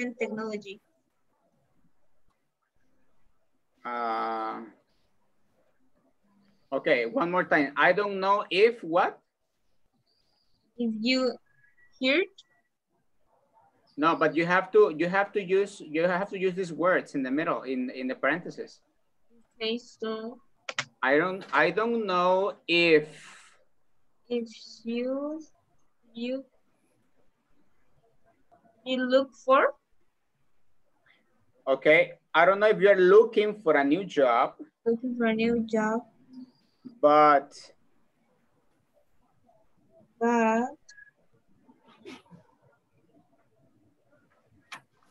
and technology. Uh, okay, one more time. I don't know if what? If you heard. No, but you have to you have to use you have to use these words in the middle in in the parentheses. Okay, so I don't I don't know if if you you you look for okay I don't know if you're looking for a new job looking for a new job but but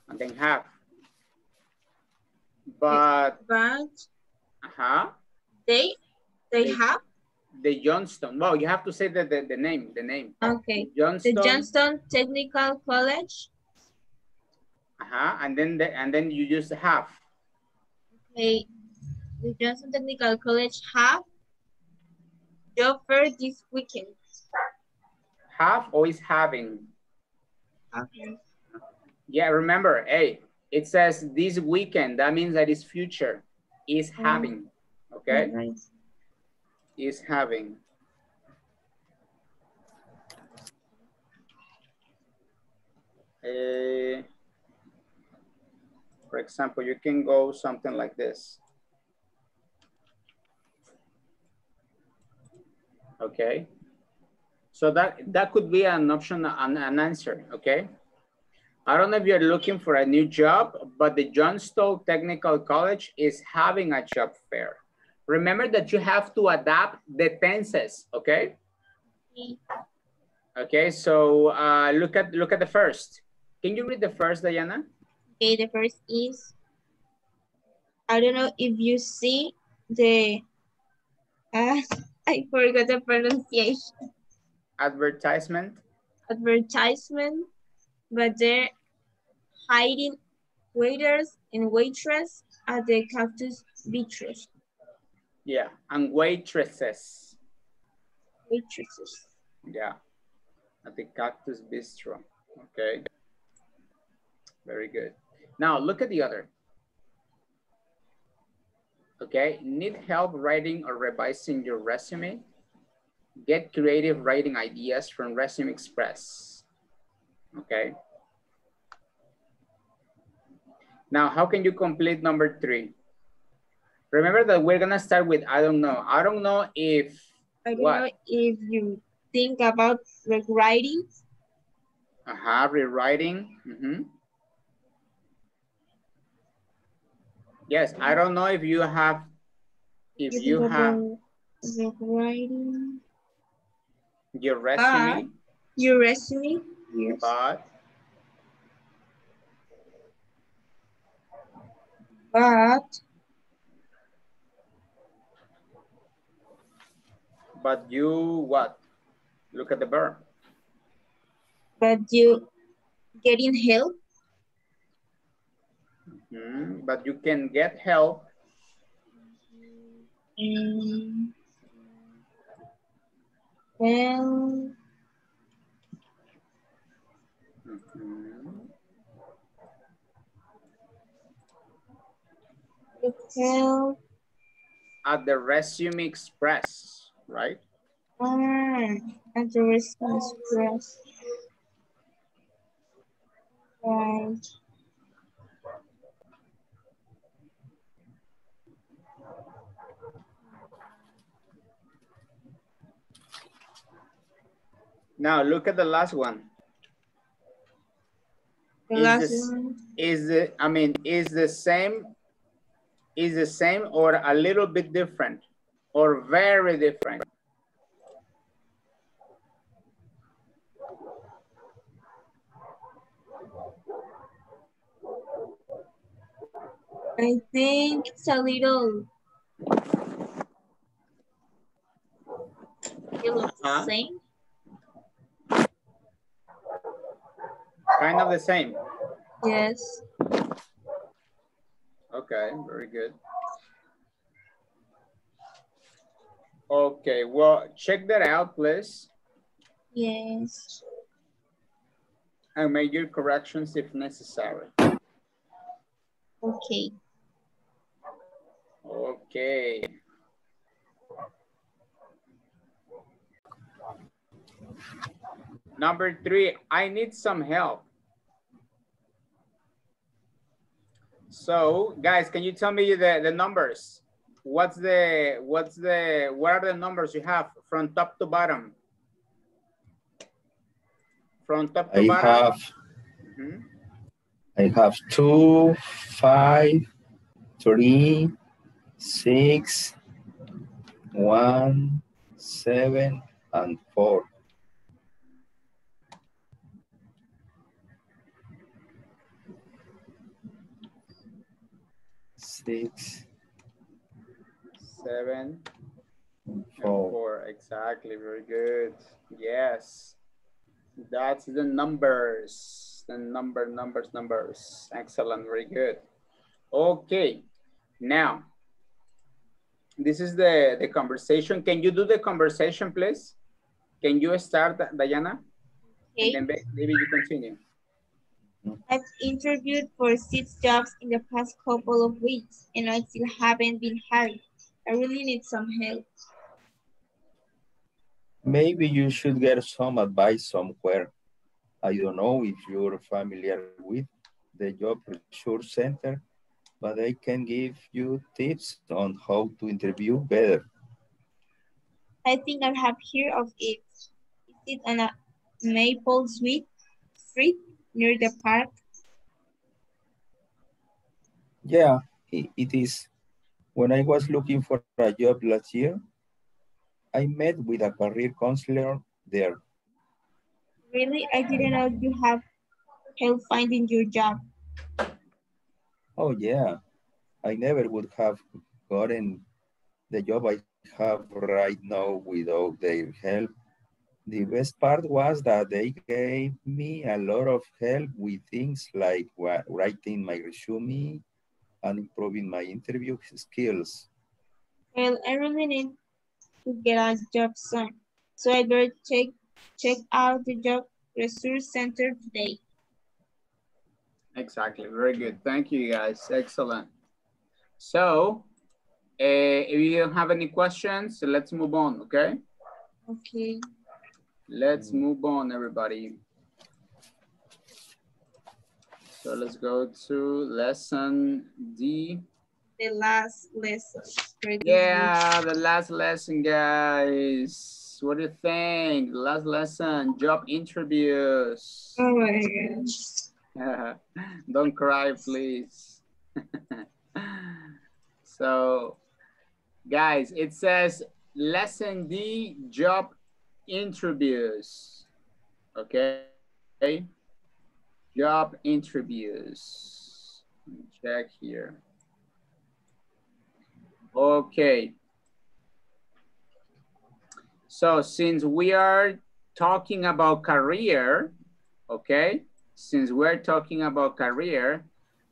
and then have but but uh-huh they they have the Johnston. Well, you have to say the, the, the name, the name. Okay. Johnston. The Johnston Technical College. Uh-huh. And then the, and then you use have. Okay. The Johnston Technical College have job fair this weekend. Have or is having? Okay. Yeah, remember, hey, it says this weekend. That means that it's future. Is Oh. having. Okay? Nice. Is having. Uh, for example, you can go something like this. Okay. So that, that could be an option, an, an answer, okay? I don't know if you're looking for a new job, but the Johnstone Technical College is having a job fair. Remember that you have to adapt the tenses, okay? Okay, so uh, look at look at the first. Can you read the first, Diana? Okay, the first is, I don't know if you see the, uh, I forgot the pronunciation, Advertisement. advertisement, but they're hiding waiters and waitress at the Cactus Beatrice. Yeah, and waitresses. Waitresses. Yeah, at the Cactus Bistro. Okay. Very good. Now look at the other. Okay, need help writing or revising your resume? Get creative writing ideas from Resume Express. Okay. Now, how can you complete number three? Remember that we're gonna start with I don't know. I don't know if I don't What? know if you think about rewriting. writing. uh-huh, rewriting. mhm. Yes, I don't know if you have if You you have the writing. your resume, uh, Your resume. Yes. but But but you what? Look at the verb. but you getting help. Mhm, But you can get help. Mm. Well, Mhm. with help. At the Resume Express, right? Ah, at the resume express. Right. Now look at the last one. The Is last this- one. Is the I mean is the same is the same or a little bit different or very different? I think it's a little. It looks Uh-huh. the same. Kind of the same. Yes. Okay, very good. Okay, well, check that out, please. Yes. and make your corrections if necessary. Okay. Okay. Number three, I need some help. So guys, can you tell me the, the numbers? What's the, what's the, what are the numbers you have from top to bottom? From top to I bottom? have Mm -hmm. I have two, five, three, six, one, seven, and four. Six, seven, four. four. Exactly. Very good. Yes. That's the numbers. The number, numbers, numbers. Excellent. Very good. Okay. Now, this is the, the conversation. Can you do the conversation, please? Can you start, Diana? Okay. And then maybe you continue. I've interviewed for six jobs in the past couple of weeks and I still haven't been hired. I really need some help. Maybe you should get some advice somewhere. I don't know if you're familiar with the Job Resource Center, but I can give you tips on how to interview better. I think I have heard of it. Is it on a Maple Street Street near the park? Yeah, it is. When I was looking for a job last year, I met with a career counselor there. Really? I didn't know you have help finding your job. Oh yeah, I never would have gotten the job I have right now without their help. The best part was that they gave me a lot of help with things like writing my resume and improving my interview skills. Well, I really need to get a job soon. So I better check, check out the Job Resource Center today. Exactly. Very good. Thank you, guys. Excellent. So, uh, if you don't have any questions, let's move on, okay? Okay. Let's mm-hmm. move on, everybody. So let's go to lesson D. The last lesson. Yeah, the last lesson, guys. What do you think? The last lesson, job interviews. Oh my gosh. Don't cry, please. so, guys, it says lesson D, job interviews. Okay. Job interviews. Check here. Okay. So since we are talking about career, okay, since we're talking about career,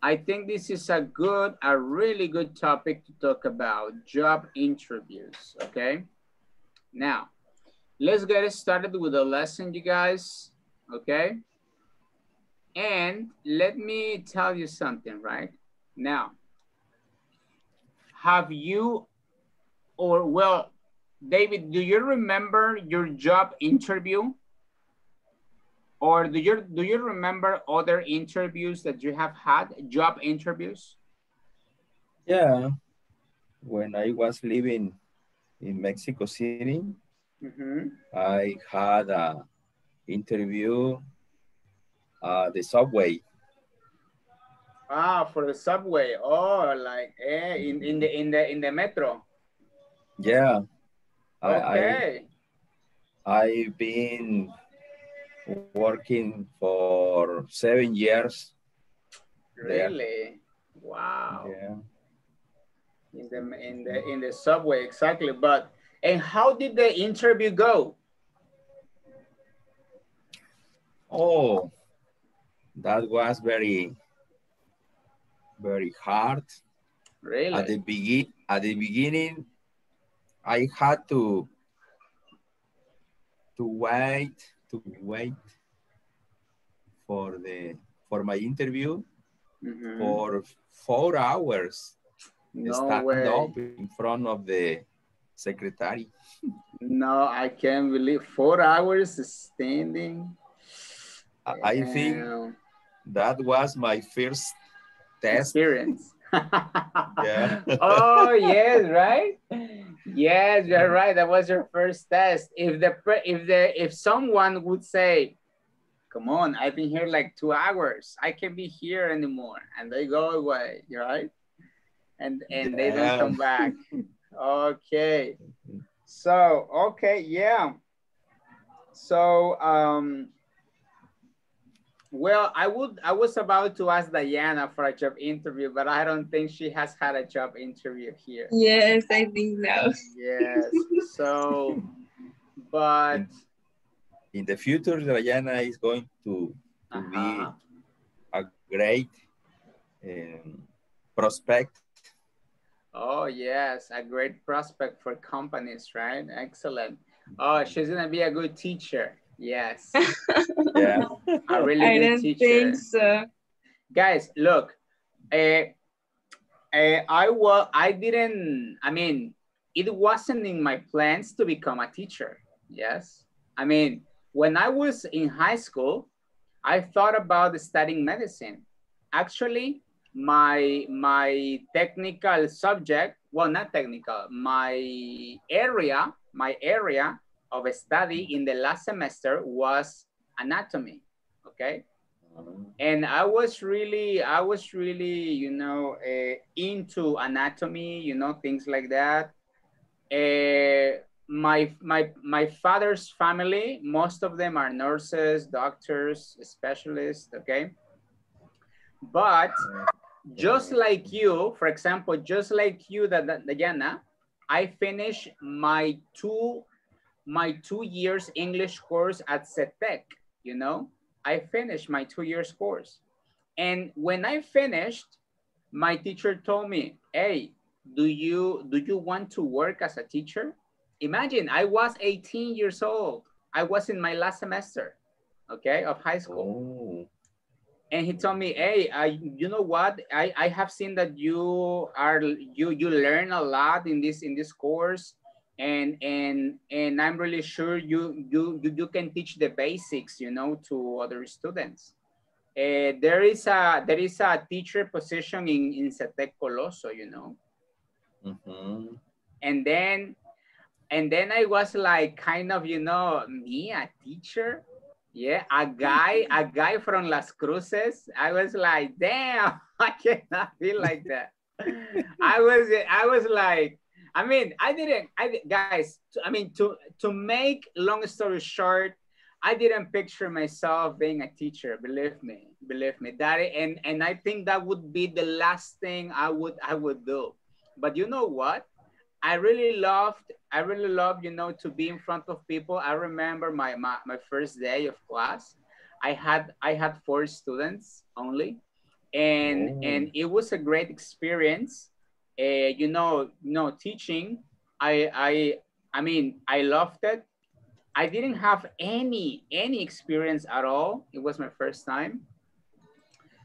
I think this is a good, a really good topic to talk about, job interviews, okay? Now, let's get started with the lesson, you guys, okay? And let me tell you something, right? Now, have you, or well, David, do you remember your job interview? Or do you, do you remember other interviews that you have had, job interviews? Yeah, when I was living in Mexico City, mm -hmm. I had a interview uh, the subway. Ah, for the subway. Oh, like eh, in, in the in the in the metro. Yeah. Okay. I, I've been working for seven years. Really? There. Wow. Yeah. In the in the in the subway, exactly. But and how did the interview go? Oh, that was very, very hard. Really? At the begin at the beginning, I had to to wait to wait for the for my interview Mhm. for four hours No stand way. up in front of the secretary. No, I can't believe four hours standing. I- think that was my first test. experience. Yeah. oh yes, right. Yes, you're right. That was your first test. If the if the if someone would say, "Come on, I've been here like two hours. I can't be here anymore," and they go away, right? And and they don't come back. Okay. So okay, yeah. So um. Well, I would. I was about to ask Diana for a job interview, but I don't think she has had a job interview here. Yes, I think so. Yes. So, but In the future, Diana is going to, to uh-huh. be a great um, prospect. Oh yes, a great prospect for companies, right? Excellent. Oh, she's gonna be a good teacher. Yes, Yeah. a really I good don't teacher. think so. guys look uh, uh, i was i didn't i mean it wasn't in my plans to become a teacher yes i mean when i was in high school i thought about studying medicine actually my my technical subject well not technical my area my area of study in the last semester was anatomy okay and I was really, I was really, you know, uh, into anatomy, you know, things like that. Uh, my my my father's family, most of them are nurses, doctors, specialists. Okay, but just like you, for example, just like you, that Diana, I finished my two my two years English course at CETEC. You know, I finished my two years course. And when I finished, my teacher told me, hey, do you, do you want to work as a teacher? Imagine I was 18 years old. I was in my last semester, okay, of high school. Oh, And he told me, hey, I, you know what? I, I have seen that you are, you, you learn a lot in this, in this course and and and i'm really sure you you you, you can teach the basics you know to other students uh, there is a there is a teacher position in in Cetec Coloso, you know mhm. and then and then i was like kind of you know me a teacher yeah a guy a guy from las cruces i was like damn i cannot be like that i was i was like I mean, I didn't, I guys, I mean, to, to make long story short, I didn't picture myself being a teacher, believe me, believe me. That, and, and I think that would be the last thing I would, I would do. But you know what? I really loved, I really loved, you know, to be in front of people. I remember my, my, my first day of class. I had, I had four students only. And, Oh. and it was a great experience uh, you know, you know, teaching, I, I, I mean, I loved it. I didn't have any, any experience at all. It was my first time.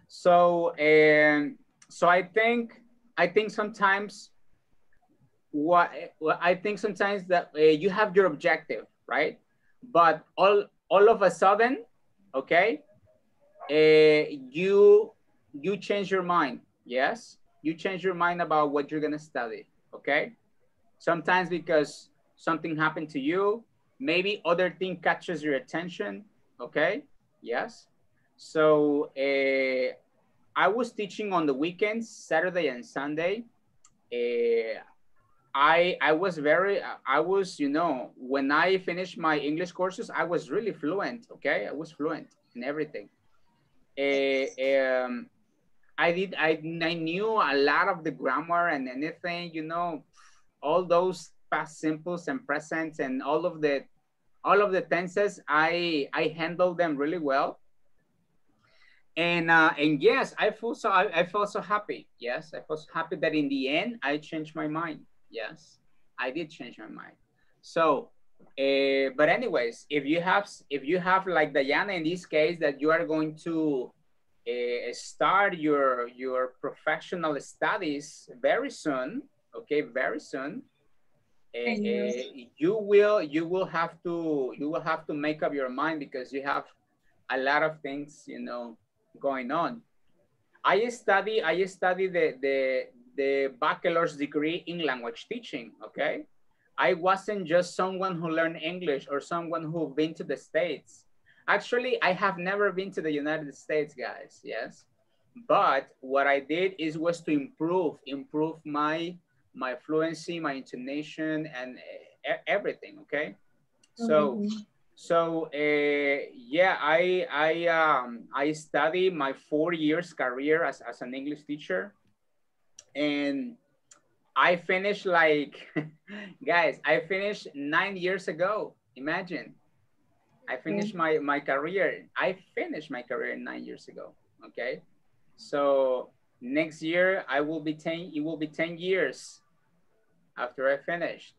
So, um, so I think, I think sometimes what, what I think sometimes that uh, you have your objective, right? But all, all of a sudden, okay, uh, you, you change your mind. Yes you change your mind about what you're gonna study, okay? Sometimes because something happened to you, maybe other thing catches your attention, okay? Yes. So uh, I was teaching on the weekends, Saturday and Sunday. Uh, I I was very I was you know when I finished my English courses I was really fluent. Okay, I was fluent in everything. Uh, um, I did I, I knew a lot of the grammar and anything, you know, all those past simples and presents and all of the all of the tenses, I I handled them really well. And uh, and yes, I feel so I, I felt so happy. Yes, I felt so happy that in the end I changed my mind. Yes, I did change my mind. So Uh, but anyways, if you have if you have like Diana in this case that you are going to uh, start your your professional studies very soon, okay, very soon, uh, you will you will have to you will have to make up your mind because you have a lot of things you know going on. I study I study the the the bachelor's degree in language teaching. Okay, I wasn't just someone who learned English or someone who been to the States. Actually, I have never been to the United States, guys, yes. But what I did is was to improve, improve my, my fluency, my intonation and everything, okay? So, mm -hmm. so uh, yeah, I, I, um, I studied my four years career as, as an English teacher and I finished like, guys, I finished nine years ago. Imagine. I finished my, my career. I finished my career nine years ago. Okay. So next year I will be 10, it will be 10 years after I finished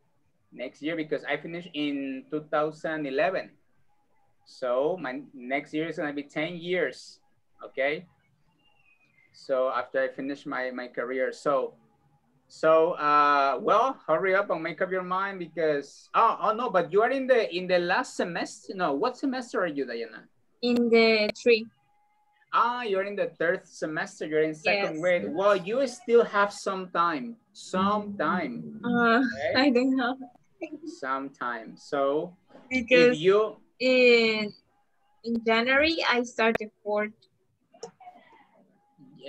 next year because I finished in 2011. So my next year is gonna be 10 years. Okay. So after I finish my, my career. So so, uh, well, hurry up and make up your mind because, oh, oh no, but you are in the, in the last semester. No, what semester are you, Diana? In the three. Ah, you're in the third semester. You're in second yes. grade. Well, you still have some time, some time. Uh? I don't know. some time. So, because you in in January I started fourth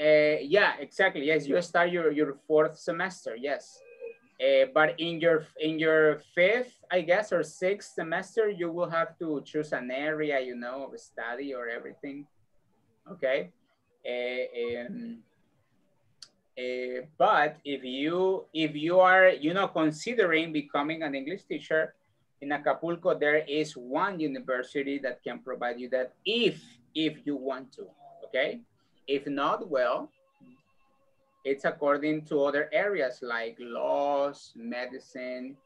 uh, yeah, exactly. Yes, you start your, your fourth semester. Yes. Uh, but in your in your fifth, I guess, or sixth semester, you will have to choose an area, you know, of study or everything. Okay. Uh, um, uh, but if you if you are you know considering becoming an English teacher in Acapulco, there is one university that can provide you that if if you want to. Okay. If not, well, it's according to other areas like laws, medicine.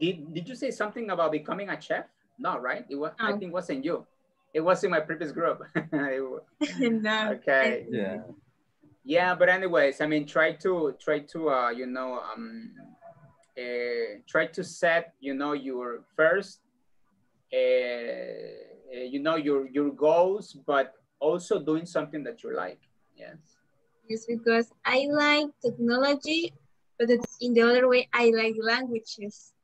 Did, did you say something about becoming a chef? No, right? It was, oh. I think it wasn't you. It was in my previous group. no. Okay. Yeah. Yeah, but anyways, I mean, try to, try to, uh, you know, um, uh, try to set, you know, your first, uh, uh you know, your, your goals, but also doing something that you like. Yes. Yes, because I like technology, but in the other way, I like languages.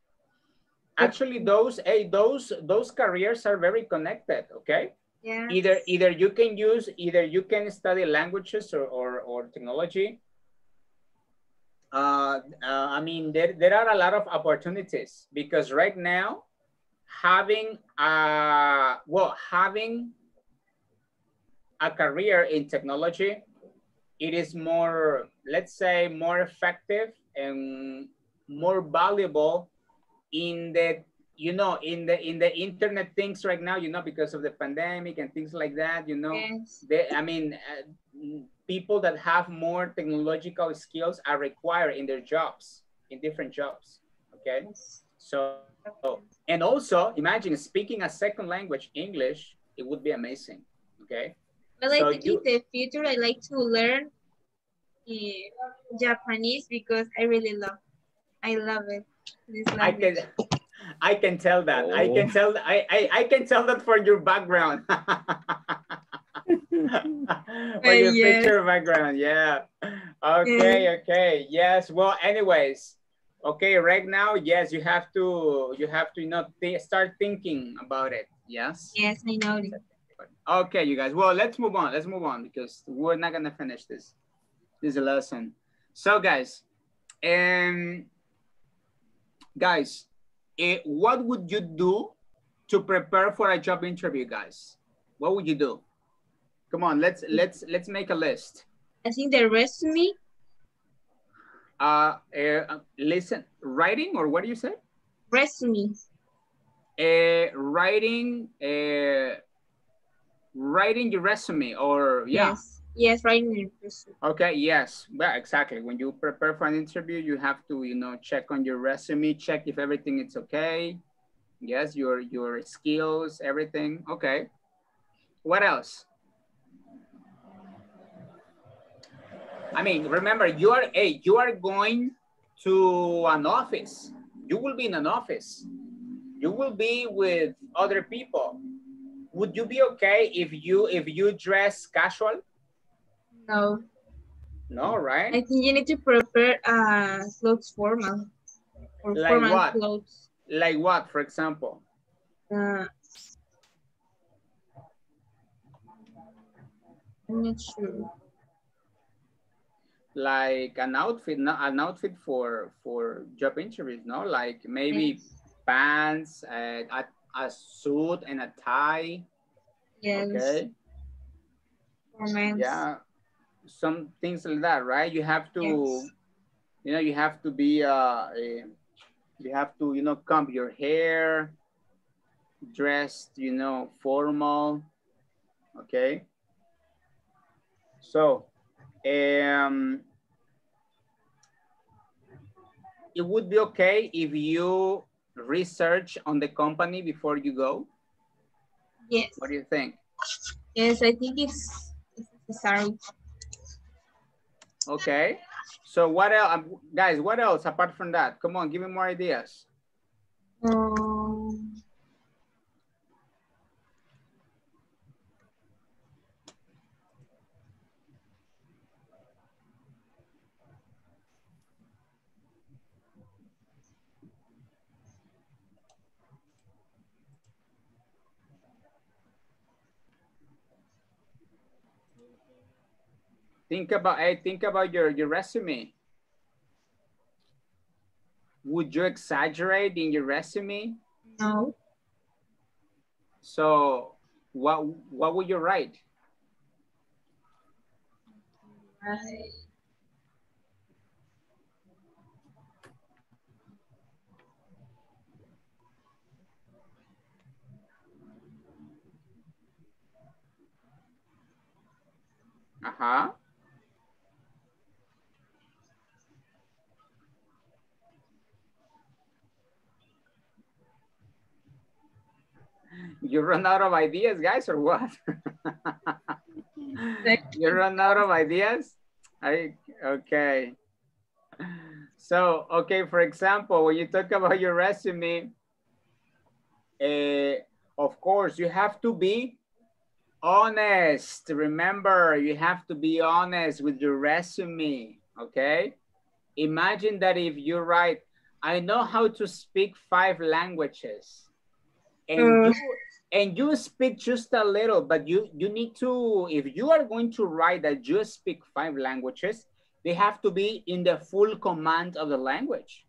Actually, those hey, those those careers are very connected. Okay. Yeah. Either either you can use either you can study languages or or, or technology. Uh, uh, I mean, there, there are a lot of opportunities because right now, having uh, well, having a career in technology, it is more, let's say, more effective and more valuable in the you know in the in the internet things right now you know because of the pandemic and things like that you know yes. they, i mean uh, people that have more technological skills are required in their jobs in different jobs okay yes. so and also imagine speaking a second language english it would be amazing okay but so think you, in the future, I like to learn uh, Japanese because I really love, I love it. I can, I can tell that. Oh. I can oh. tell. I, I I can tell that for your background. for your yes. picture background, yeah. Okay, yeah. okay, yes. Well, anyways, okay. Right now, yes, you have to you have to you know th start thinking about it. Yes. Yes, I know. Okay, you guys. Well, let's move on. Let's move on because we're not gonna finish this this is a lesson. So, guys, um, guys, uh, what would you do to prepare for a job interview, guys? What would you do? Come on, let's let's let's make a list. I think the resume. Uh, uh listen, writing or what do you say? Resume. Uh, writing. Uh, writing your resume or yeah. Yes, yes, writing your resume. Okay, yes, well, exactly. When you prepare for an interview, you have to, you know, check on your resume, check if everything is okay. Yes, your your skills, everything. Okay. What else? I mean, remember, you are a you are going to an office. You will be in an office. You will be with other people. Would you be okay if you if you dress casual? No. No, right? I think you need to prepare uh, clothes formal. Or Like formal what? clothes. Like what, for example? Uh, I'm not sure. Like an outfit, no, an outfit for for job interviews, no? Like maybe pants, uh, a, a suit and a tie. Yes. Okay. Yeah. Some things like that, right? You have to, Yes. you know, you have to be, uh, eh, you have to, you know, comb your hair, dressed, you know, formal. Okay. So, um, it would be okay if you research on the company before you go. Yes. What do you think? Yes, I think it's, it's necessary. Okay. So what else, guys? What else apart from that? Come on, give me more ideas. Um, Think about, hey, think about your your resume. Would you exaggerate in your resume? no. So what what would you write? Right. Uh-huh. You run out of ideas, guys, or what? you run out of ideas? I, okay. So, okay, for example, when you talk about your resume, uh, of course, you have to be honest. Remember, you have to be honest with your resume, okay? Imagine that if you write, I know how to speak five languages, and Uh. you and you speak just a little, but you you need to, if you are going to write that you speak five languages, they have to be in the full command of the language.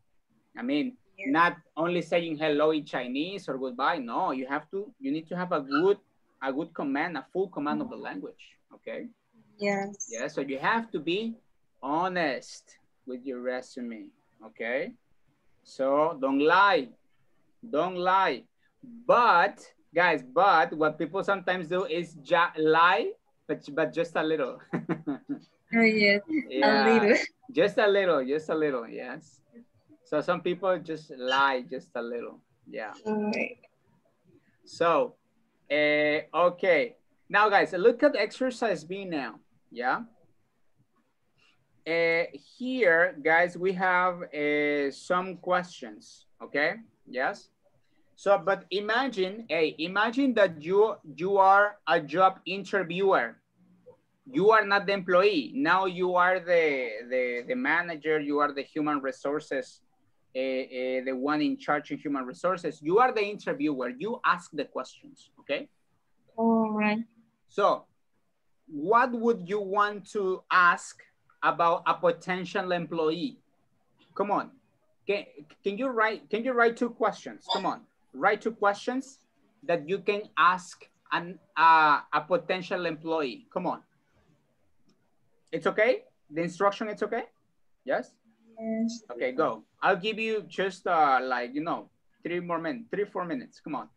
I mean, Yeah. not only saying hello in Chinese or goodbye. No, you have to, you need to have a good, a good command, a full command of the language. Okay. Yes. Yeah. So you have to be honest with your resume. Okay. So don't lie. Don't lie. But guys, but what people sometimes do is ja- lie, but but just a little. Oh, yes. yeah, A little. just a little, just a little. Yes. So some people just lie just a little. Yeah. Alright. So, uh, okay. Now, guys, look at exercise B now. Yeah. Uh, here, guys, we have uh, some questions. Okay. Yes. So, but imagine, hey, imagine that you you are a job interviewer. You are not the employee. Now you are the the, the manager. You are the human resources uh, uh, the one in charge of human resources. You are the interviewer. You ask the questions, okay? Alright. So what would you want to ask about a potential employee? Come on. Can, can you write can you write two questions? Come on. Write two questions that you can ask an uh, a potential employee. Come on. It's okay? The instruction it's okay? Yes? Yes. Okay, go. I'll give you just uh, like, you know, three more minutes, three, four minutes. Come on.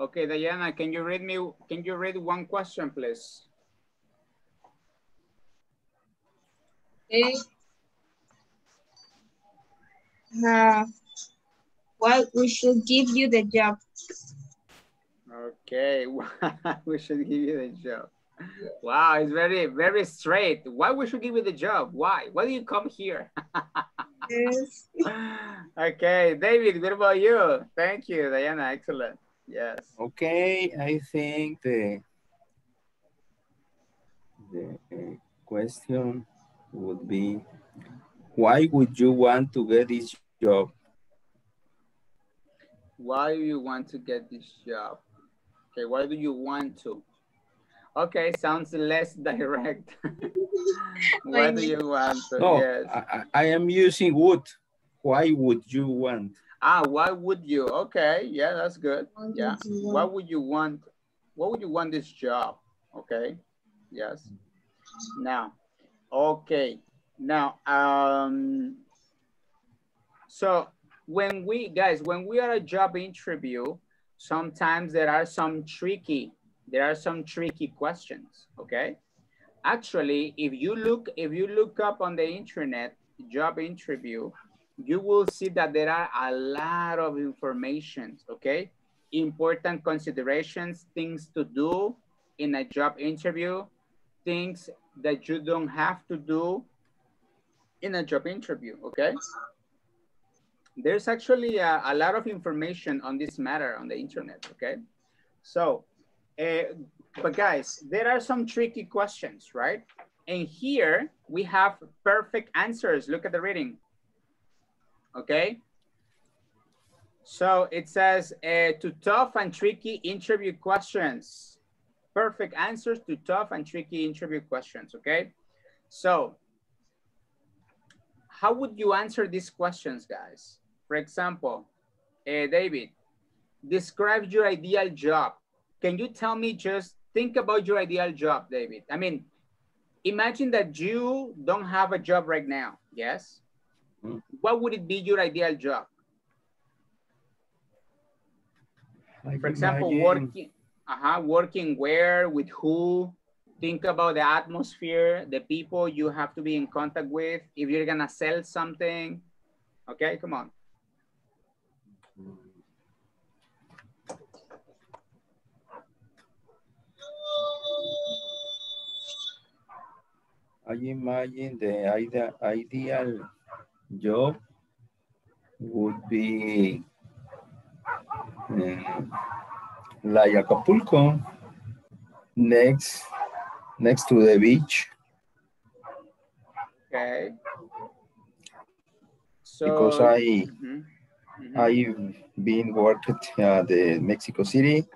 Okay, Diana, can you read me, can you read one question, please? Okay. Uh, well, we should give you the job. Okay, we should give you the job. Wow, it's very, very straight. Why we should give you the job? Why? Why do you come here? Yes. okay, David, what about you? Thank you, Diana, excellent. Yes. Okay, I think the the eh, question would be, why would you want to get this job? Why do you want to get this job? Okay, why do you want to? Okay, sounds less direct. why do you want to? No, yes. I, I I am using would. Why would you want? Ah, why would you? Okay, yeah, that's good. Yeah. Why would you want? What would you want this job? Okay. Yes. Now, okay. Now, um, so when we guys, when we are a job interview, sometimes there are some tricky, there are some tricky questions. Okay. Actually, if you look, if you look up on the internet, job interview, you will see that there are a lot of information, okay? Important considerations, things to do in a job interview, things that you don't have to do in a job interview, okay? There's actually a, a lot of information on this matter on the internet, okay? So, uh, but guys, there are some tricky questions, right? And here we have perfect answers. Look at the reading. Okay. So it says uh, to tough and tricky interview questions. Perfect answers to tough and tricky interview questions. Okay. So how would you answer these questions, guys? For example, uh, David, describe your ideal job. Can you tell me just think about your ideal job, David? I mean, imagine that you don't have a job right now, yes? Mm -hmm. What would it be your ideal job? I For example, imagine... working, uh -huh, working where, with who, think about the atmosphere, the people you have to be in contact with, if you're gonna sell something, okay, come on. I imagine the idea, ideal job would be um, like Acapulco, next next to the beach. Okay. So, because I mm -hmm, mm -hmm. I've been worked at the Mexico City.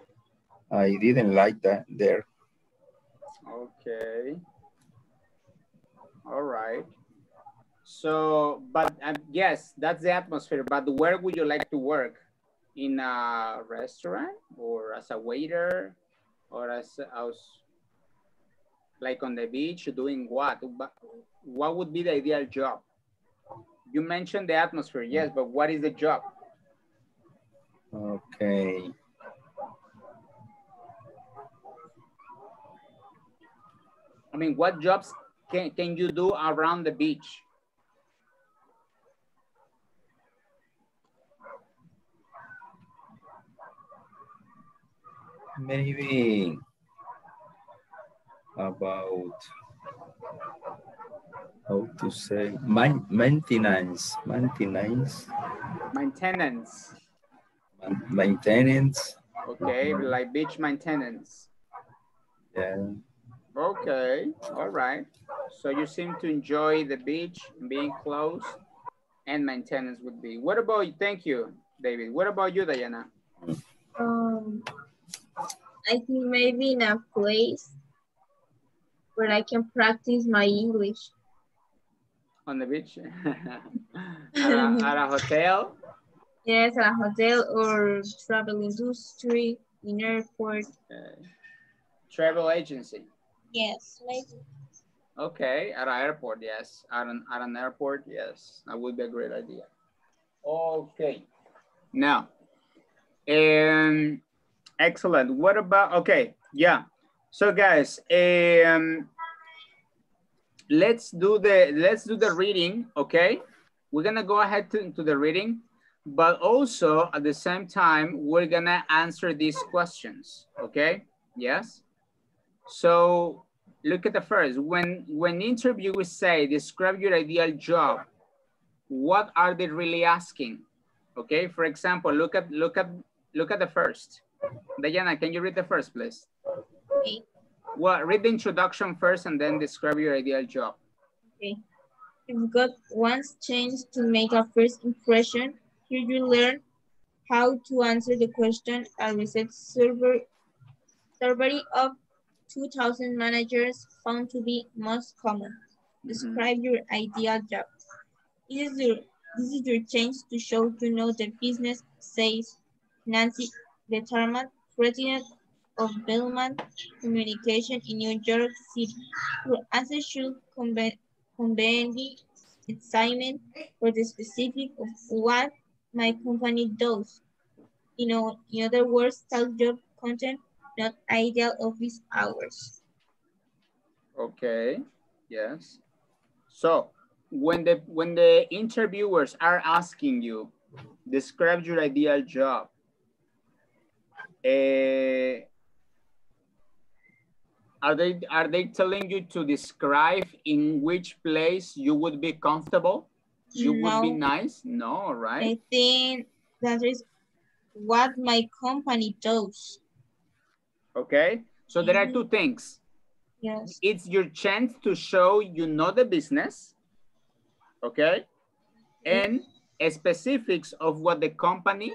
I didn't like that there. Okay. All right. So, but um, yes, that's the atmosphere. But where would you like to work? In a restaurant or as a waiter or as, as like on the beach doing what? What would be the ideal job? You mentioned the atmosphere, yes, but what is the job? Okay. I mean, what jobs can, can you do around the beach? Maybe about how to say man, maintenance maintenance maintenance maintenance okay like beach maintenance yeah Okay, all right. So you seem to enjoy the beach, being close, and maintenance would be. What about you? Thank you, David. What about you, Diana? Um, I think maybe in a place where I can practice my English. On the beach? at, a, at a hotel? Yes, at a hotel or travel industry, in airport. Okay. Travel agency. Yes, maybe. Okay, at an airport, yes. At an, at an airport, yes. That would be a great idea. Okay. Now, um, excellent. What about, okay, yeah. So guys, um, let's do the, let's do the reading, okay? We're gonna go ahead to, to the reading, but also at the same time, we're gonna answer these questions, okay? Yes? So look at the first. When when interviewers say describe your ideal job, what are they really asking? Okay, for example, look at look at look at the first. Diana, can you read the first, please? Okay. Well, read the introduction first and then describe your ideal job. Okay. You've got one chance to make a first impression. Here you learn how to answer the question a research survey, survey of 2,000 managers found to be most common. Mm-hmm. Describe mm -hmm. your ideal job. This is, your, this is your chance to show you know the business, says Nancy Determined, president of Bellman Communication in New York City. Your answer should convey, convey excitement for the specific of what my company does. You know, in other words, tell job content not ideal office hours. Okay, yes. So when the when the interviewers are asking you, describe your ideal job. Uh, are they are they telling you to describe in which place you would be comfortable? You would be nice? No, right? I think that is what my company does. Okay. So there are Mhm. two things. Yes. It's your chance to show you know the business. Okay. And specifics of what the company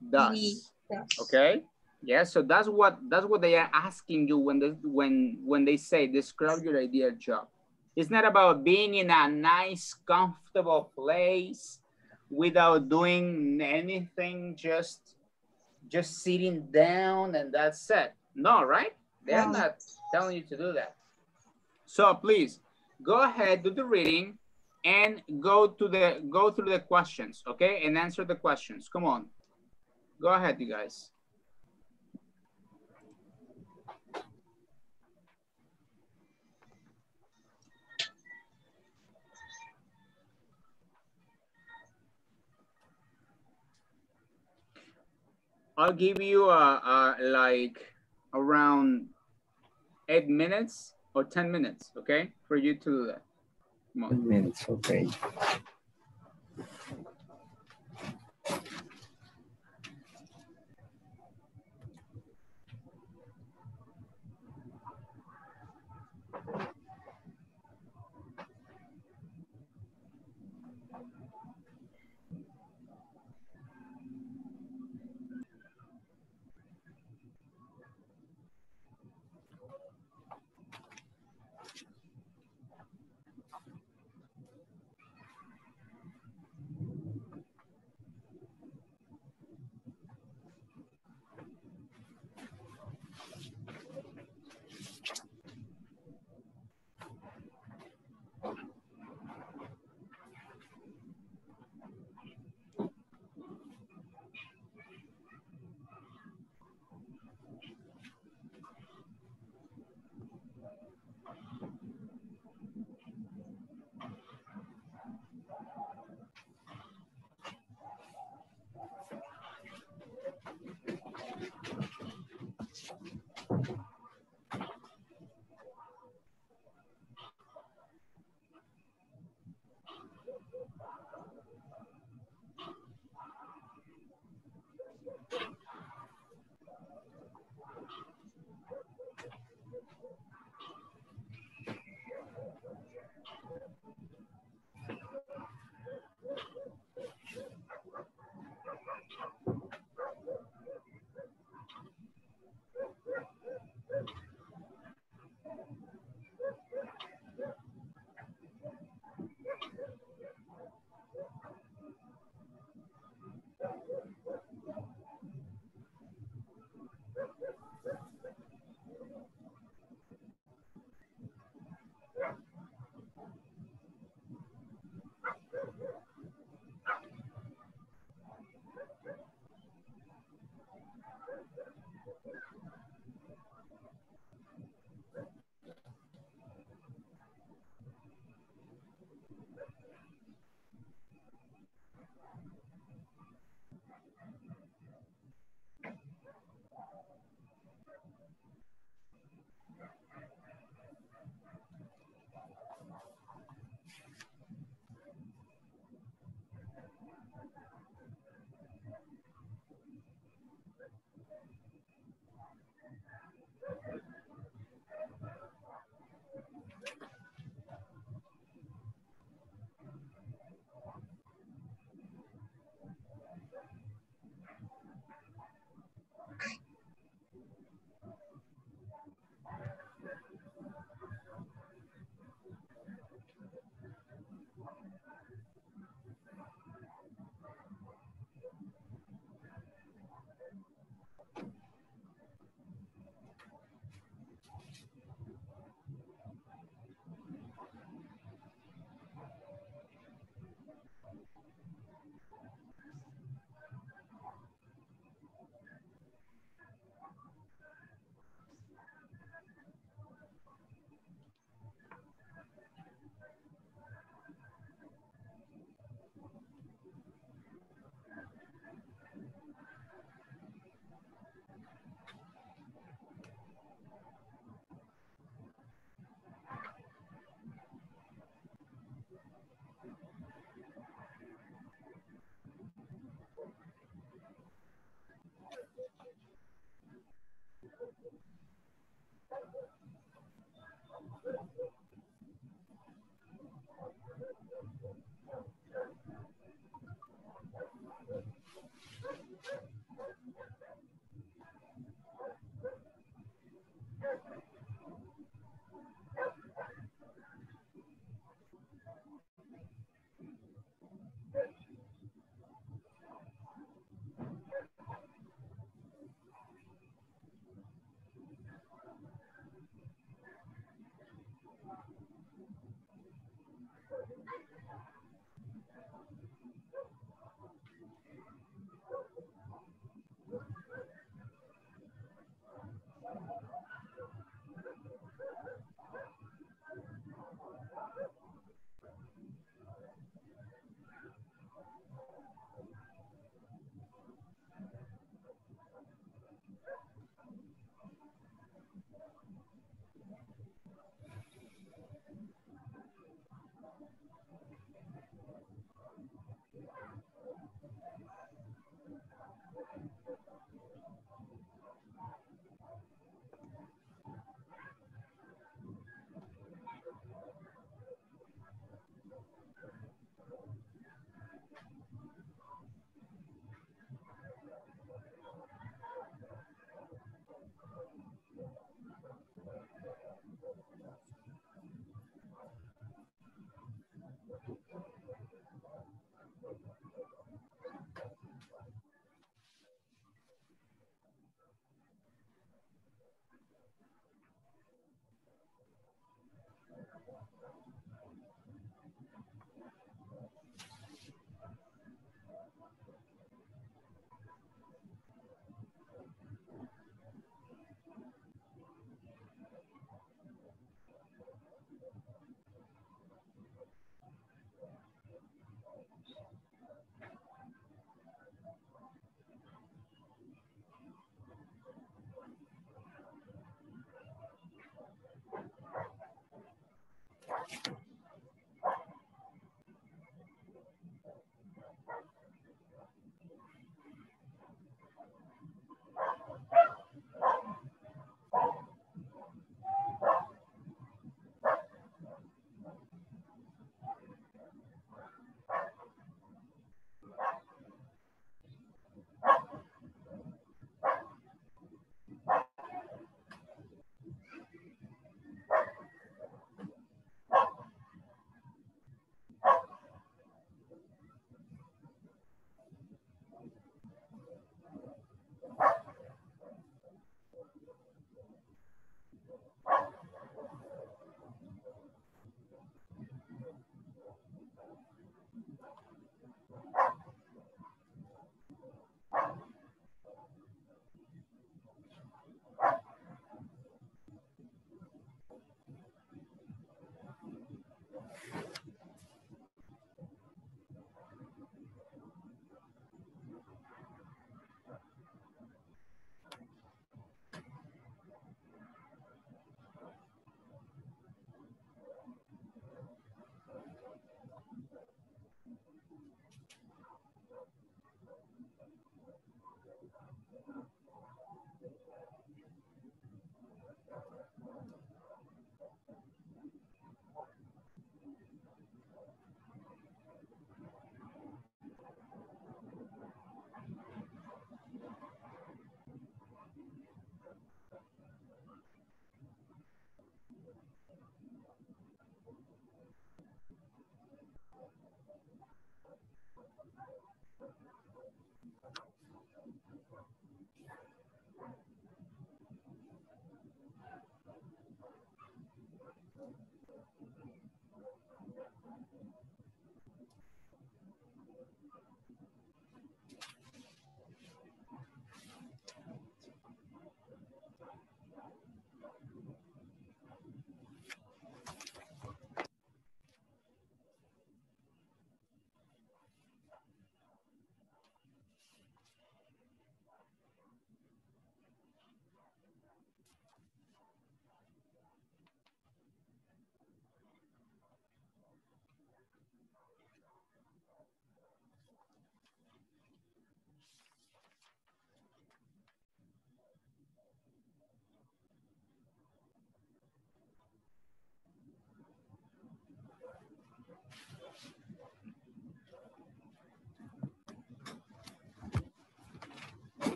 does. Yes. Okay. Yeah, so that's what that's what they are asking you when they when when they say describe your ideal job. It's not about being in a nice, comfortable place without doing anything, just just sitting down and that's it. No, right? They're No. not telling you to do that. So please go ahead, do the reading, and go to the go through the questions, okay? And answer the questions. Come on. Go ahead, you guys. I'll give you uh, uh, like around eight minutes or 10 minutes, okay? For you to do that. Come on. Ten minutes, okay.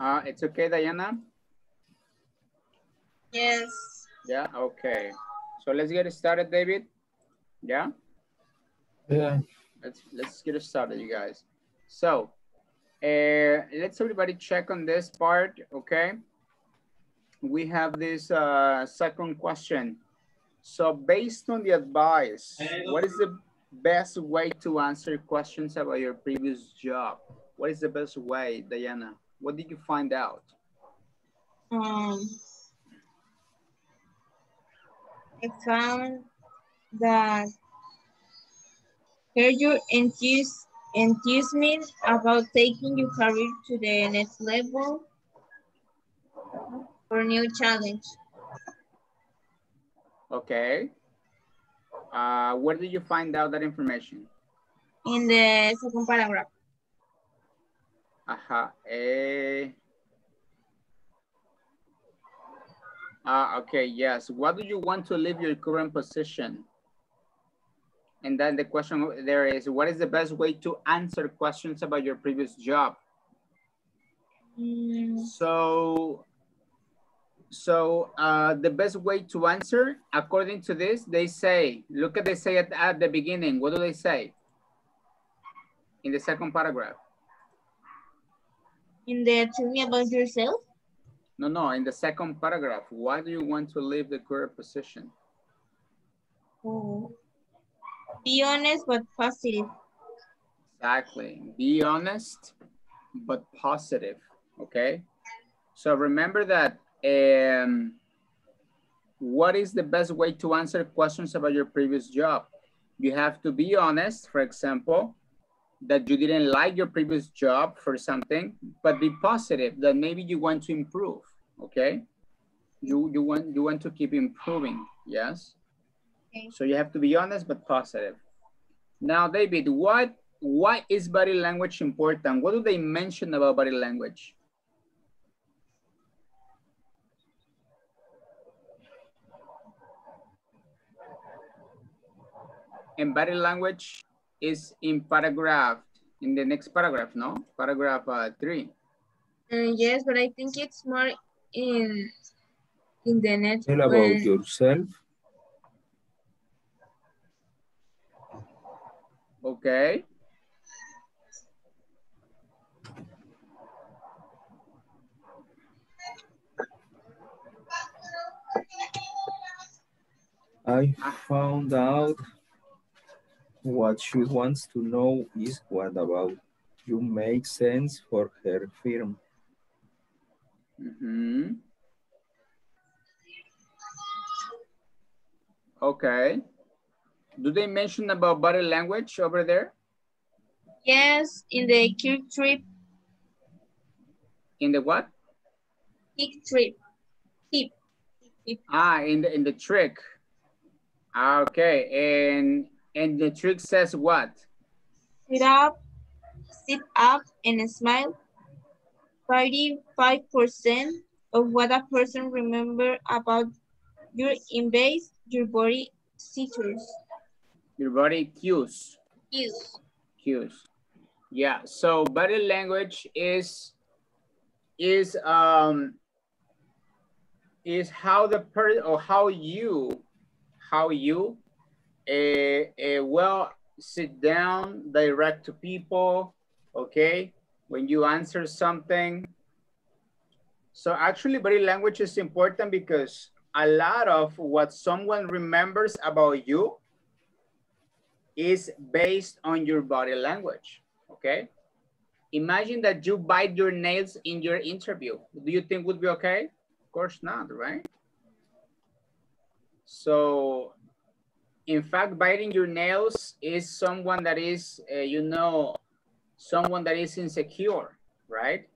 Uh, it's okay, Diana? Yes. Yeah, okay. So let's get started, David. Yeah? Yeah. Let's, let's get started, you guys. So, uh, let's everybody check on this part, okay? We have this uh, second question. So based on the advice, what is the best way to answer questions about your previous job? What is the best way, Diana? What did you find out? Um, I found that hear your enthus enthusiasm about taking your career to the next level for new challenge. Okay. Uh, where did you find out that information? In the second paragraph. Ajá. Eh. Ah, okay, yes. What do you want to leave your current position? And then the question there is, what is the best way to answer questions about your previous job? Mm, So, so uh, the best way to answer, according to this, they say, look at they say at, at the beginning. What do they say? In the second paragraph. In the tell me about yourself. No, no, in the second paragraph, why do you want to leave the current position? Oh. Be honest but positive. Exactly. Be honest, but positive. Okay. So remember that um, what is the best way to answer questions about your previous job? You have to be honest, for example, that you didn't like your previous job for something, but be positive that maybe you want to improve. Okay. You, you, want, you want to keep improving. Yes. Okay. So you have to be honest but positive. Now, David, what why is body language important? What do they mention about body language? And body language is in paragraph, in the next paragraph, no? Paragraph uh, three. Uh, yes, but I think it's more in in the net. Tell about when- yourself. Okay. I found out what she wants to know is what about you make sense for her firm. Mhm. Okay. Do they mention about body language over there? Yes, in the Kirk trip, In the what? Kirk trip, tip, tip. Ah, in the in the trick. Ah, Okay, and and the trick says what? Sit up, sit up and smile. 35% of what a person remember about your base your body features. Your body cues. Use. cues. Yeah, so body language is is um is how the person or how you how you uh, well sit down direct to people okay when you answer something so actually body language is important because a lot of what someone remembers about you is based on your body language, okay? Imagine that you bite your nails in your interview. Do you think would be okay? Of course not, right? So in fact, biting your nails is someone that is, uh, you know, someone that is insecure, right?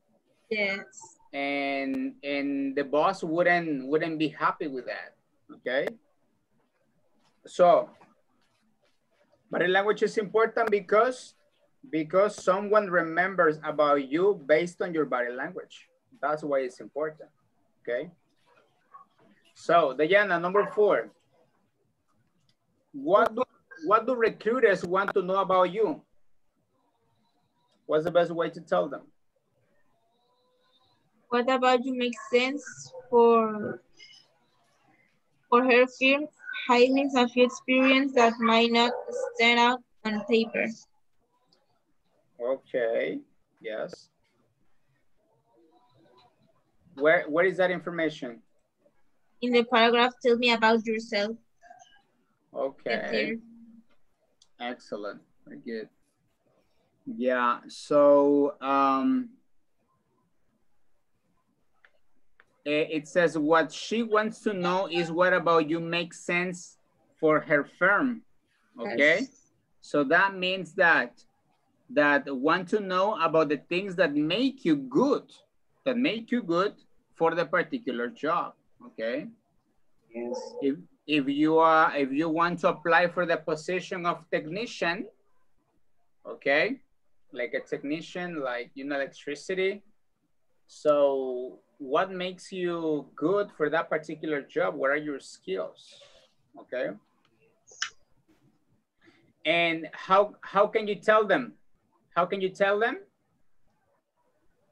Yes. And and the boss wouldn't wouldn't be happy with that. Okay. So body language is important because because someone remembers about you based on your body language. That's why it's important. Okay. So Diana, number four. What do what do recruiters want to know about you? What's the best way to tell them? What about you makes sense for for her firm highlights a few experience that might not stand out on paper. Okay, yes. Where where is that information? In the paragraph, tell me about yourself. Okay. Excellent. Very good. Yeah, so um, it says what she wants to know is what about you make sense for her firm. Okay. Yes. So that means that that want to know about the things that make you good, that make you good for the particular job. Okay. Yes. If if you are if you want to apply for the position of technician, okay, like a technician, like you know electricity. So what makes you good for that particular job? What are your skills? Okay. And how how can you tell them? How can you tell them?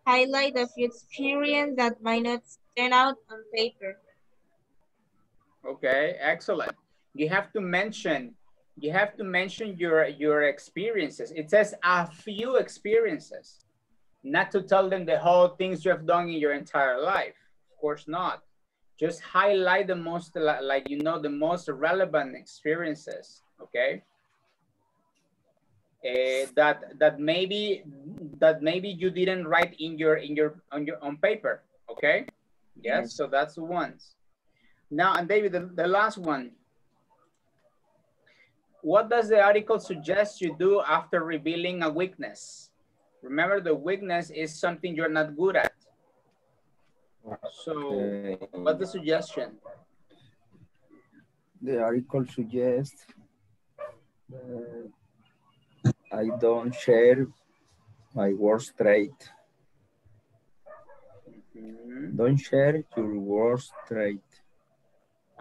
Highlight a few experience that might not stand out on paper. Okay, excellent. You have to mention, you have to mention your, your experiences. It says a few experiences, not to tell them the whole things you have done in your entire life. Of course not. Just highlight the most, like, you know, the most relevant experiences, okay? Uh, that that maybe that maybe you didn't write in your in your on your on paper okay yes, yes. so that's the ones now, and David, the, the last one. What does the article suggest you do after revealing a weakness? Remember, the weakness is something you're not good at. So, okay. what's the suggestion? The article suggests I don't share my worst trait. Mm -hmm. Don't share your worst trait.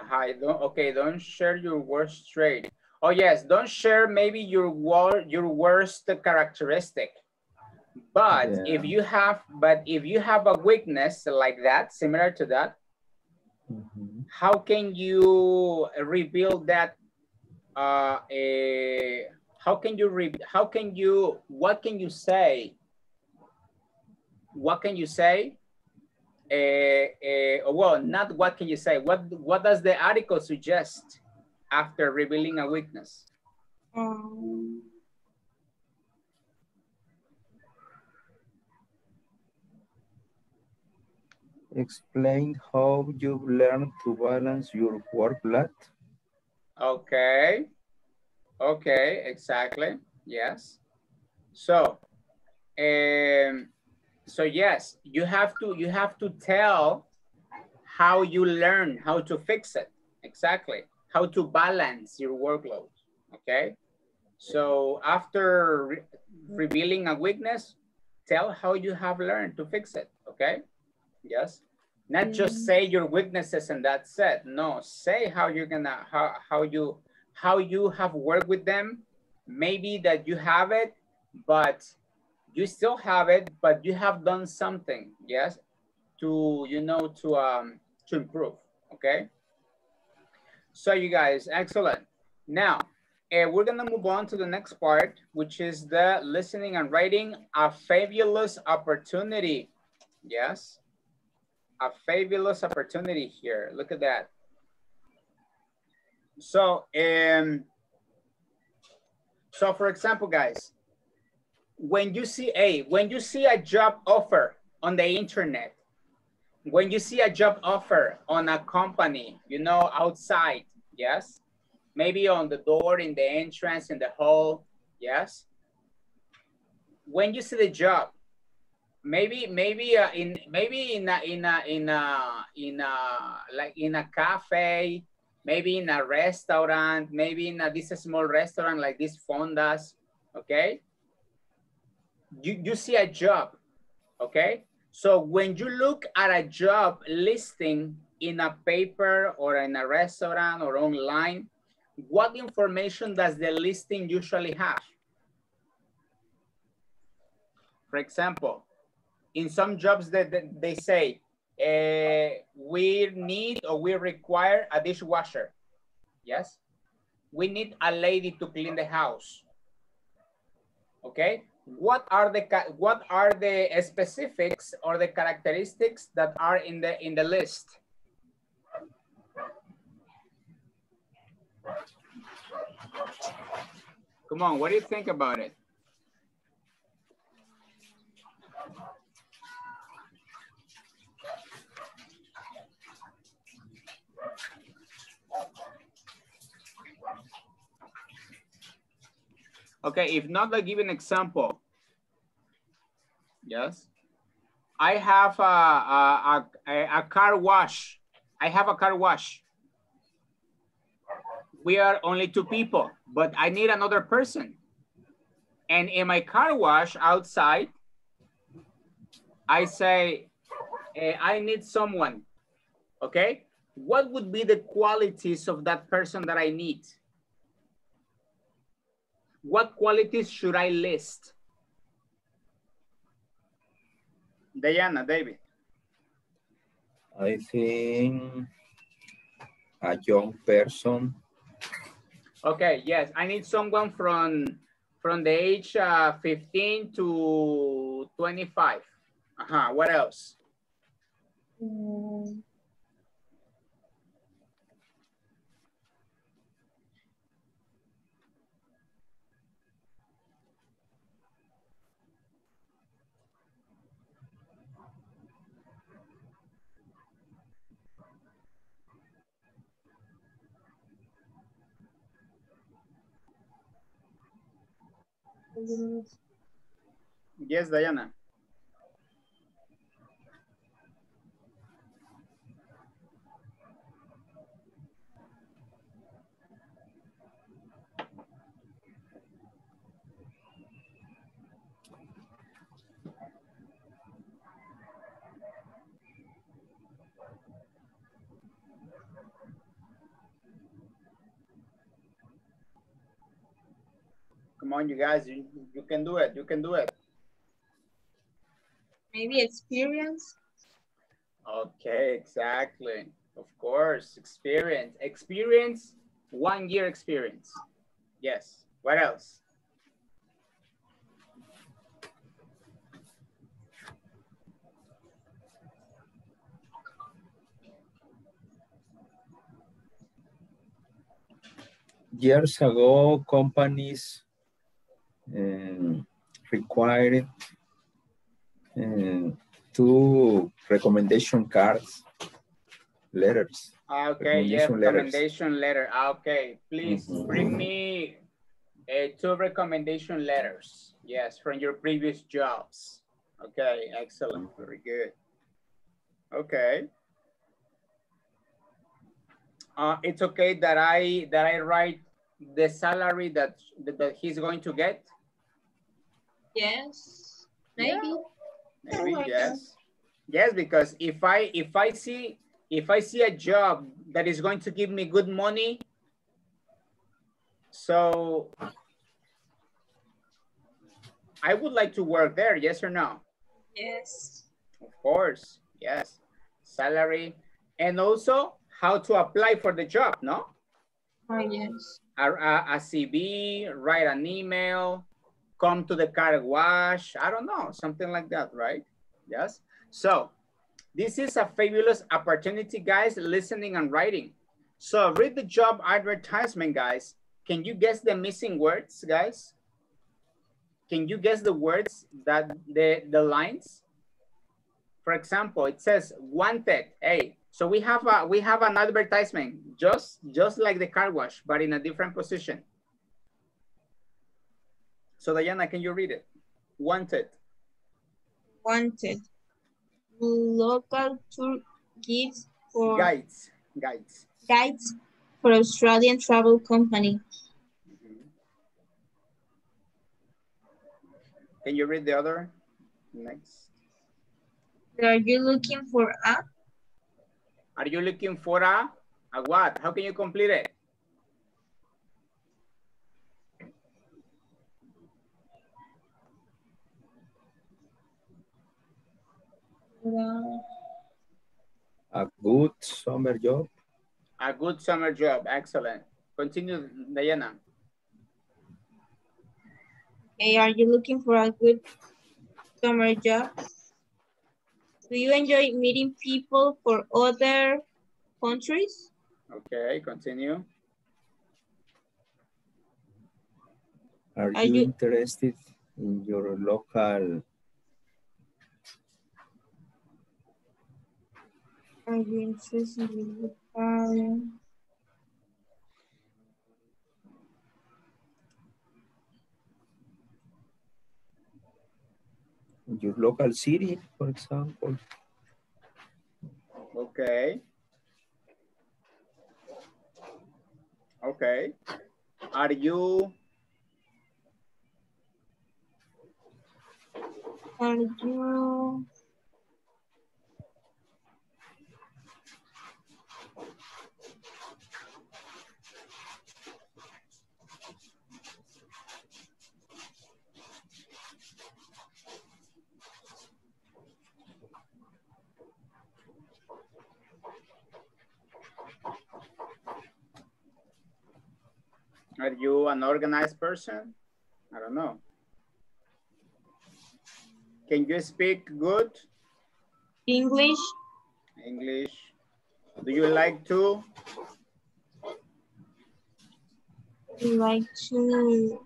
Hi, don't, okay, don't share your worst trait. Oh yes, don't share maybe your wor your worst characteristic. But yeah. if you have, but if you have a weakness like that, similar to that, mm -hmm. how can you rebuild that? Uh, a, how can you re how can you what can you say? What can you say uh, uh, well, not what can you say, what, what does the article suggest after revealing a weakness? Um, explain how you learn to balance your work life. Okay. Okay, exactly. Yes. So, um, so yes, you have to you have to tell how you learn how to fix it. Exactly. How to balance your workload. Okay. So after re revealing a weakness, tell how you have learned to fix it. Okay. Yes. Not just mm-hmm. say your weaknesses and that's it. No, say how you're gonna how how you how you have worked with them. Maybe that you have it, but you still have it, but you have done something, yes, to, you know, to, um, to improve, okay? So you guys, excellent. Now, uh, we're gonna move on to the next part, which is the listening and writing, a fabulous opportunity. Yes, a fabulous opportunity here. Look at that. So, um, so for example, guys, when you see a when you see a job offer on the internet when you see a job offer on a company you know outside yes? Maybe on the door, in the entrance, in the hall, yes? When you see the job, maybe maybe uh, in maybe in a, in a, in a, in a like in a cafe maybe in a restaurant maybe in a, this small restaurant like this fondas okay you you see a job okay so when you look at a job listing in a paper or in a restaurant or online what information does the listing usually have for example in some jobs that, they say, uh, we need or we require a dishwasher. Yes. We need a lady to clean the house. Okay. What are the what are the specifics or the characteristics that are in the in the list? Come on, what do you think about it? Okay, if not, I'll give an example. Yes. I have a, a, a, a car wash. I have a car wash. We are only two people, but I need another person. And in my car wash outside, I say, eh, I need someone, okay? What would be the qualities of that person that I need? What qualities should I list? Diana, David. I think a young person. Okay, yes, I need someone from from the age uh, 15 to 25. Uh -huh. What else? Mm. Yes, Diana. Come on, you guys, you, you can do it. You can do it. Maybe experience. Okay, exactly. Of course, experience. Experience, one year experience. Yes. What else? Years ago, companies uh, required uh, two recommendation cards, letters. Ah, okay, recommendation yeah, recommendation letter. Ah, okay, please mm -hmm. bring me uh, two recommendation letters. Yes, from your previous jobs. Okay, excellent, very good. Okay. Uh, it's okay that I that I write the salary that that he's going to get. Yes, maybe. Yeah. Maybe yes. Yes, because if I if I see if I see a job that is going to give me good money, so I would like to work there, yes or no? Yes. Of course, yes. Salary and also how to apply for the job, no? Oh, yes. A, a, a CV, write an email, come to the car wash. I don't know, something like that, right? Yes. So this is a fabulous opportunity, guys, listening and writing. So read the job advertisement, guys. Can you guess the missing words, guys? Can you guess the words that the, the lines? For example, it says wanted. Hey, So we have a we have an advertisement just just like the car wash, but in a different position. So Diana, can you read it? Wanted. Wanted. Local tour guides for guides. Guides. Guides for Australian travel company. Can you read the other? Next. Are you looking for a? Are you looking for a, a what? How can you complete it? A good summer job. A good summer job. Excellent. Continue, Diana. Okay, are you looking for a good summer job? Do you enjoy meeting people for other countries? Okay, continue. Are, Are you, you interested in your local Are you interested the local your local city, for example. Okay. Okay. Are you are you Are you an organized person? I don't know. Can you speak good? English. English. Do you like to? Like to.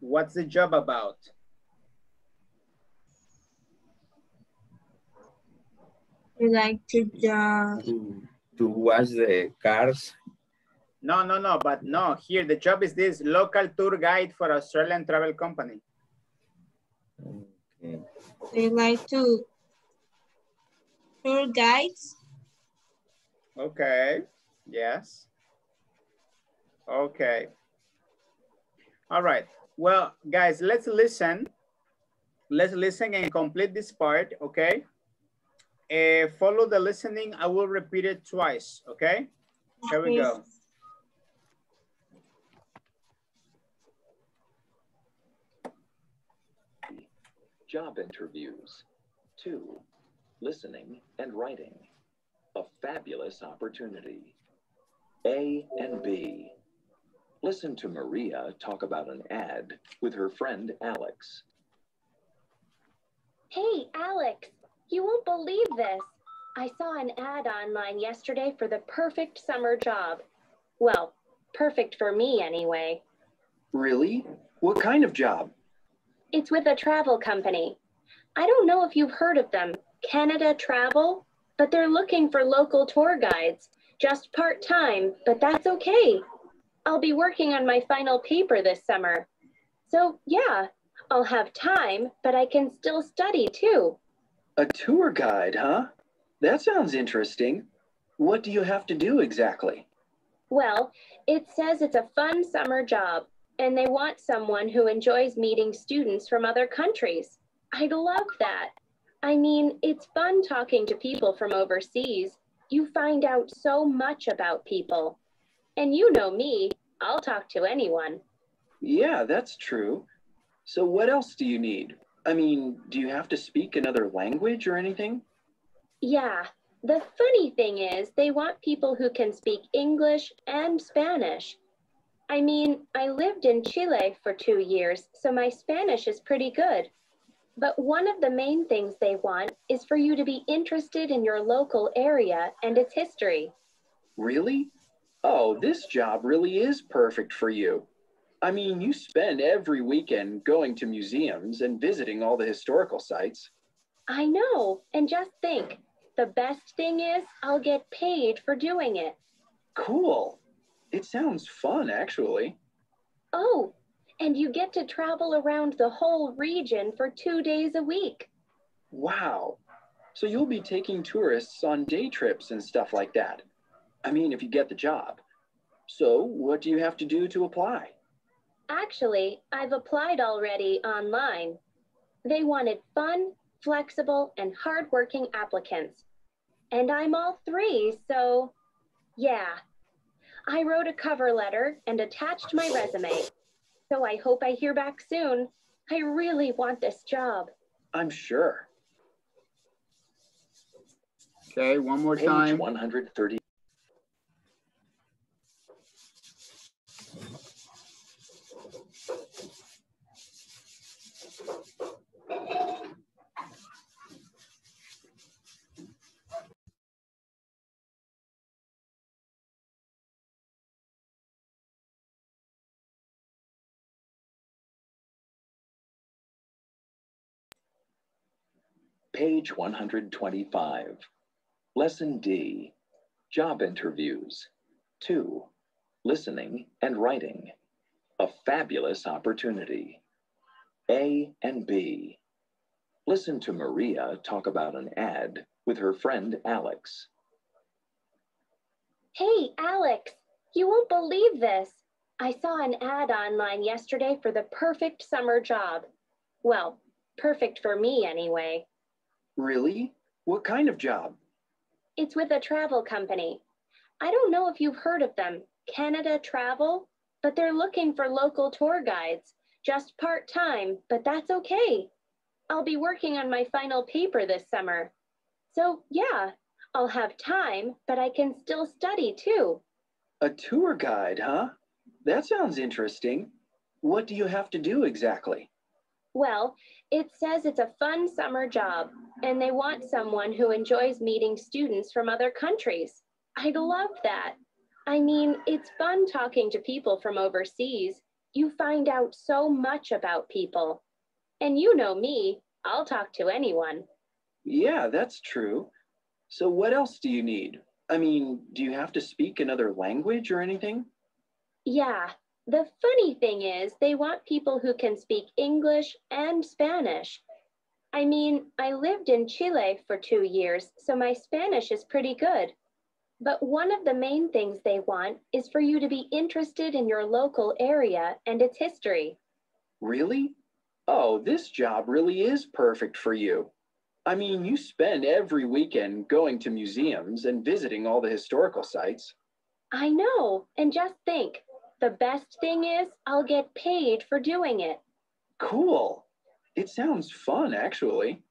What's the job about? Like to just to, to wash the cars. No, no, no, but no, here the job is this local tour guide for Australian travel company. Okay. They like to tour guides. Okay, yes. Okay. All right. Well, guys, let's listen. Let's listen and complete this part, okay? Uh, follow the listening. I will repeat it twice, okay? Here we go. Job interviews. Two, listening and writing. A fabulous opportunity. A and B. Listen to Maria talk about an ad with her friend Alex. Hey, Alex, you won't believe this. I saw an ad online yesterday for the perfect summer job. Well, perfect for me anyway. Really? What kind of job? It's with a travel company. I don't know if you've heard of them, Canada Travel, but they're looking for local tour guides, just part-time, but that's okay. I'll be working on my final paper this summer. So yeah, I'll have time, but I can still study too. A tour guide, huh? That sounds interesting. What do you have to do exactly? Well, it says it's a fun summer job, and they want someone who enjoys meeting students from other countries. I'd love that. I mean, it's fun talking to people from overseas. You find out so much about people. And you know me, I'll talk to anyone. Yeah, that's true. So what else do you need? I mean, do you have to speak another language or anything? Yeah. The funny thing is, they want people who can speak English and Spanish. I mean, I lived in Chile for two years, so my Spanish is pretty good. But one of the main things they want is for you to be interested in your local area and its history. Really? Oh, this job really is perfect for you. I mean, you spend every weekend going to museums and visiting all the historical sites. I know. And just think the best thing is I'll get paid for doing it. Cool. It sounds fun, actually. Oh, and you get to travel around the whole region for two days a week. Wow. So you'll be taking tourists on day trips and stuff like that. I mean, if you get the job. So, what do you have to do to apply? Actually, I've applied already online. They wanted fun, flexible, and hardworking applicants. And I'm all three, so yeah. I wrote a cover letter and attached my resume. So I hope I hear back soon. I really want this job. I'm sure. Okay, one more Page time. 130. Page 125. Lesson D. Job interviews. 2. Listening and writing. A fabulous opportunity. A and B. Listen to Maria talk about an ad with her friend Alex. Hey, Alex, you won't believe this. I saw an ad online yesterday for the perfect summer job. Well, perfect for me anyway. Really? What kind of job? It's with a travel company. I don't know if you've heard of them, Canada Travel, but they're looking for local tour guides, just part time, but that's okay. I'll be working on my final paper this summer. So, yeah, I'll have time, but I can still study too. A tour guide, huh? That sounds interesting. What do you have to do exactly? Well, it says it's a fun summer job, and they want someone who enjoys meeting students from other countries. I'd love that. I mean, it's fun talking to people from overseas. You find out so much about people. And you know me, I'll talk to anyone. Yeah, that's true. So, what else do you need? I mean, do you have to speak another language or anything? Yeah, the funny thing is, they want people who can speak English and Spanish. I mean, I lived in Chile for two years, so my Spanish is pretty good. But one of the main things they want is for you to be interested in your local area and its history. Really? Oh, this job really is perfect for you. I mean, you spend every weekend going to museums and visiting all the historical sites. I know, and just think the best thing is I'll get paid for doing it. Cool. It sounds fun, actually.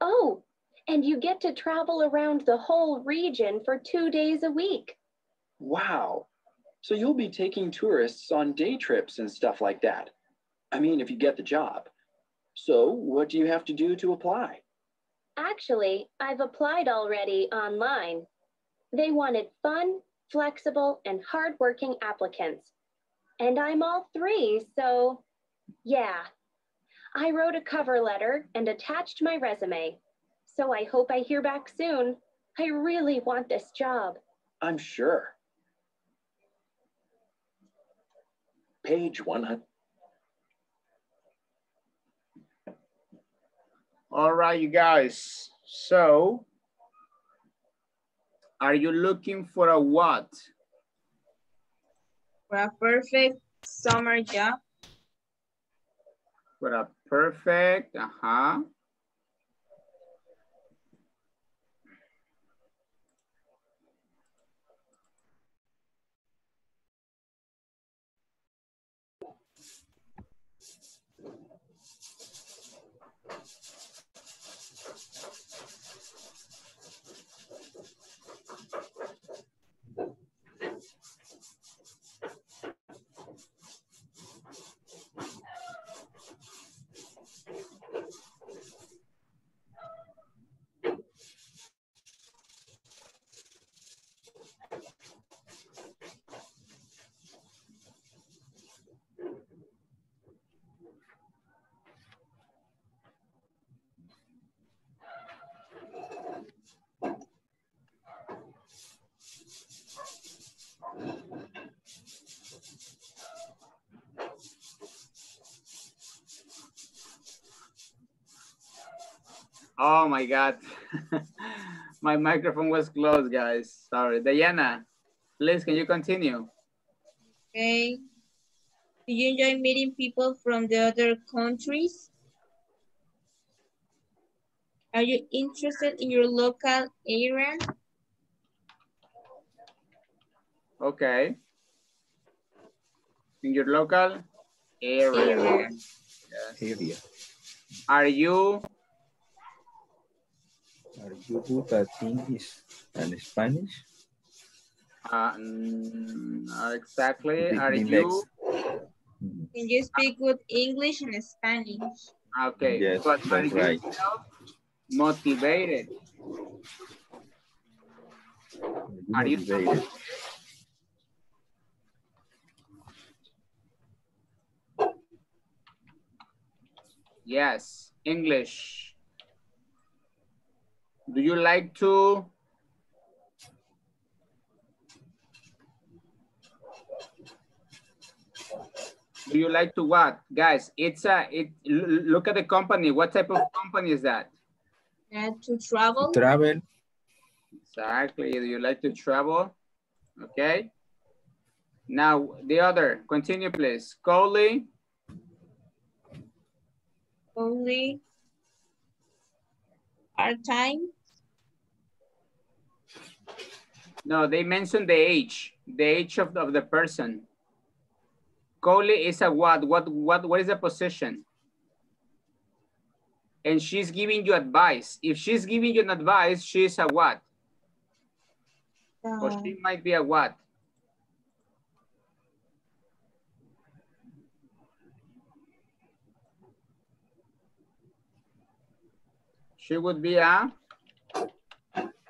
Oh, and you get to travel around the whole region for two days a week. Wow. So you'll be taking tourists on day trips and stuff like that. I mean, if you get the job. So, what do you have to do to apply? Actually, I've applied already online. They wanted fun, flexible, and hardworking applicants. And I'm all three, so yeah. I wrote a cover letter and attached my resume. So I hope I hear back soon. I really want this job. I'm sure. Page 100. All right, you guys. So, are you looking for a what? For a perfect summer job. For a perfect, uh-huh. Oh my God. my microphone was closed, guys. Sorry. Diana, please, can you continue? Okay. Do you enjoy meeting people from the other countries? Are you interested in your local area? Okay. In your local area. Area. Yes. Area. Are you Are you good at English and Spanish? uh, not exactly? Are you next. Mhm. Can you speak good English and Spanish? okay? Yes, but are that's you right. motivated? Are you motivated? Yes, English. Do you like to Do you like to what? Guys, it's a it look at the company. What type of company is that? Uh, to travel? Travel. Exactly. Do you like to travel? Okay. Now the other, continue please. Coley, Only part-time? No, they mentioned the age, the age of, of the person. Coley is a what? What what what is the position? And she's giving you advice. If she's giving you an advice, she's a what? Or Uh, she might be a what? She would be a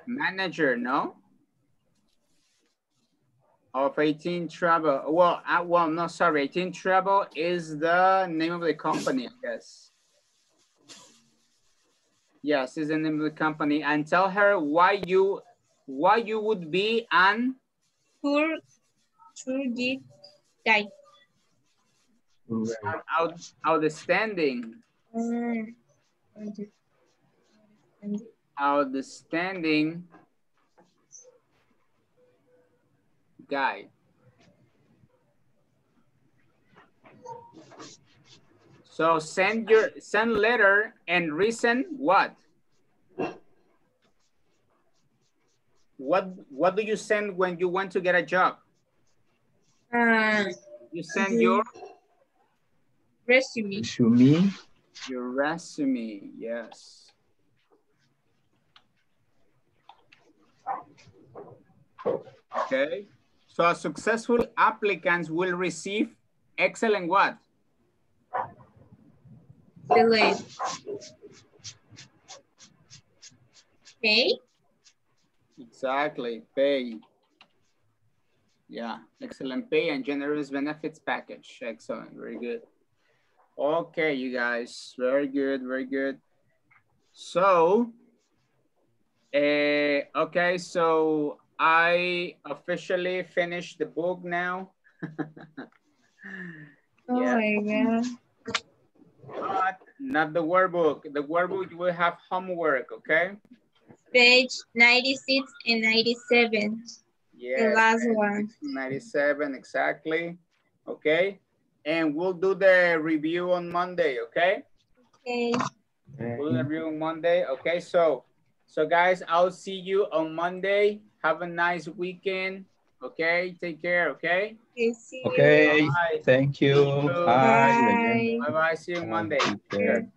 manager, no? Of 18 Travel. Well, uh, well, no, sorry. 18 Travel is the name of the company, I guess. Yes, is the name of the company. And tell her why you why you would be an tour, tour guide, out, outstanding, Mm. outstanding guy. So send your send letter and reason what? What what do you send when you want to get a job? Uh, You send your resume. Resume. your resume, yes. Okay, so a successful applicants will receive excellent what? Delayed. Okay. Exactly, pay. Yeah, excellent pay and generous benefits package. Excellent, very good. Okay, you guys, very good, very good. So, uh, okay, so I officially finished the book now. Oh Yeah. my god. But not the workbook. The workbook will have homework, okay? Page 96 and 97. Yeah. The last one. 97, exactly. Okay. And we'll do the review on Monday, okay? Okay. We'll review on Monday. Okay, so so guys, I'll see you on Monday. Have a nice weekend. Okay, take care, okay? Okay. See you. Okay. Bye. Thank you. you. Bye. Bye. Bye bye. See you Monday. Take care.